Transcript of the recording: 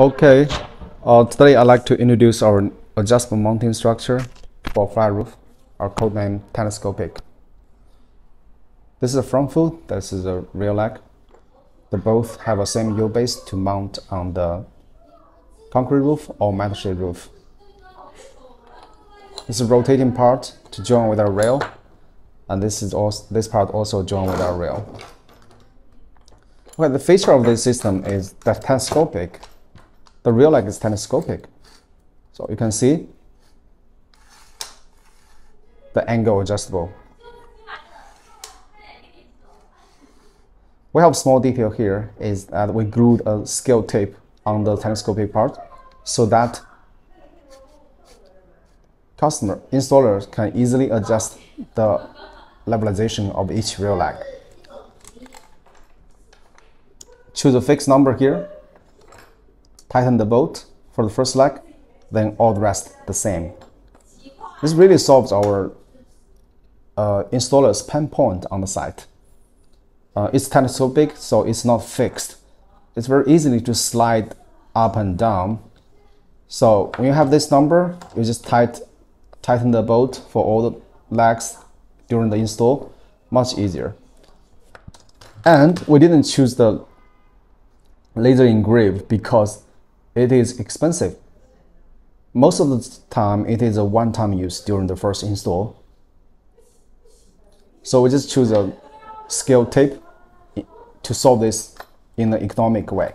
Okay, uh, today I'd like to introduce our adjustable mounting structure for flat roof, our code name telescopic. This is a front foot, this is a rear leg. They both have a same U base to mount on the concrete roof or metal sheet roof. This is rotating part to join with our rail, and this is also this part also join with our rail. Well, the feature of this system is that telescopic. The real leg is telescopic. So you can see the angle adjustable. We have small detail here is that we glued a scale tape on the telescopic part so that customer installers can easily adjust the levelization of each real leg. Choose a fixed number here. Tighten the bolt for the first leg, then all the rest the same. This really solves our uh, installer's pain point on the site. Uh, it's telescopic, so big, so it's not fixed. It's very easily to slide up and down. So when you have this number, you just tight, tighten the bolt for all the legs during the install, much easier. And we didn't choose the laser engrave because it is expensive. Most of the time, it is a one-time use during the first install. So we just choose a scale tape to solve this in an economic way.